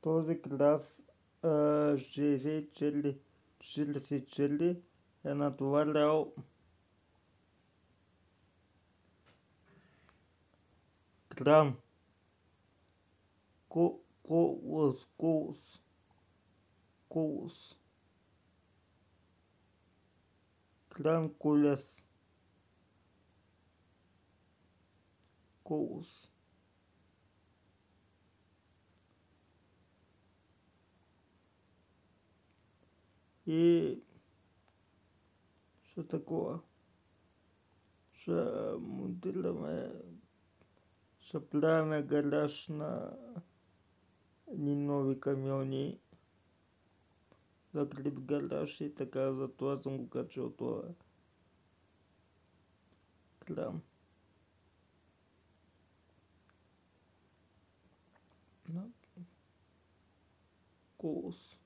този клас а, 64 44 е натоварял кран колос колос колос кран колес колос и ще такова. Ще монтираме, ще правиме гараж на ни нови камиони. Закрит гараж и така, затова съм го качил това кран. На колос.